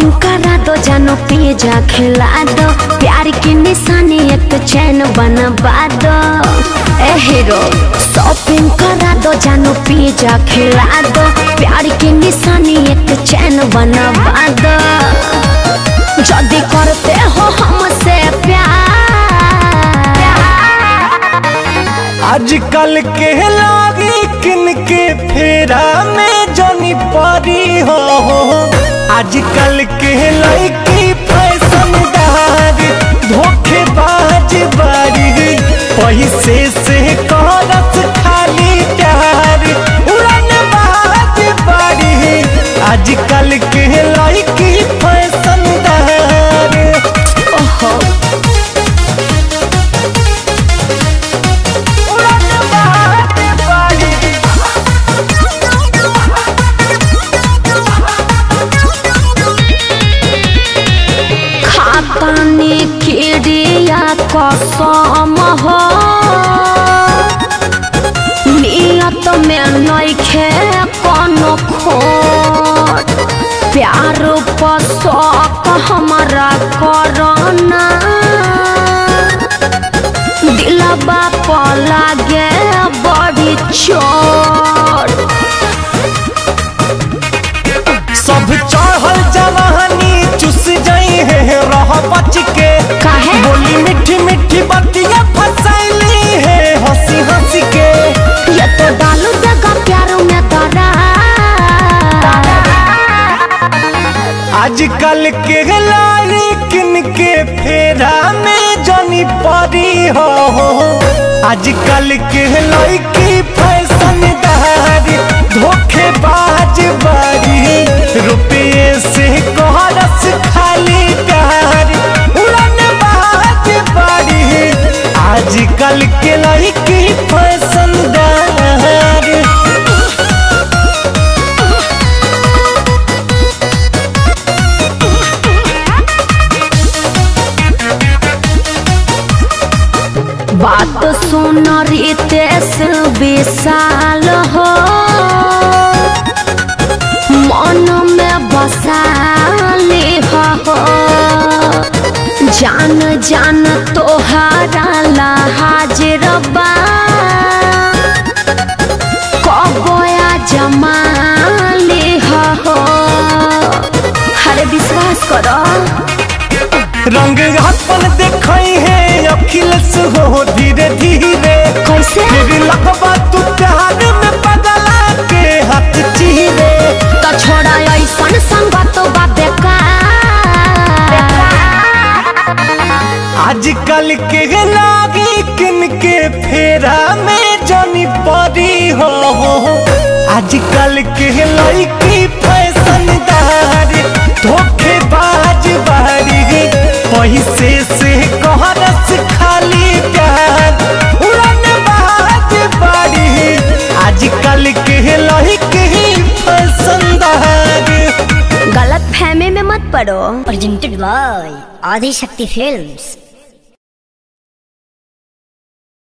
जानू पिज्जा खिला दो। प्यार की निशानी एक चैन बनवा दो। ए हीरो, शॉपिंग करा दो, जानू पिज्जा खिला दो। प्यार की निशानी एक चैन बनवा दो। जल्दी करते हो हमसे प्यार। आजकल के लागी किन के फेरा में जनी परी हो। आजकल के लड़की फैशनदार धोखेबाज बारी पैसे से खिड़िया कसम हो नियत में नइखे कोनो खोट प्यार पर हमारा करना दिलबा पर लागे बड़ी चोट आजकल के लारी किन के फेरा में जानी पड़ी हो। आजकल के लड़की बात सुन रितेश, विशाल हो। मन में बसाली हो। जान जान तोहारा हाजिर बा। कबोया जमाली हो। अरे विश्वास करो। रंग अपन देखई है अखिलेश हो धीरे धीरे। लगबा तू प्यार में पगला के हाथ चीरे। तो छोड़ा ऐसन बा बेकार। आजकल के लागी किन के फेरा में जनी पड़ी हो। आजकल के लड़की फैशनदार धोखेबाज पैसे से प्यार। उड़न बाड़ी। आजकल के गलत फहमी में मत पड़ो। Presented बाय आदि शक्ति Films.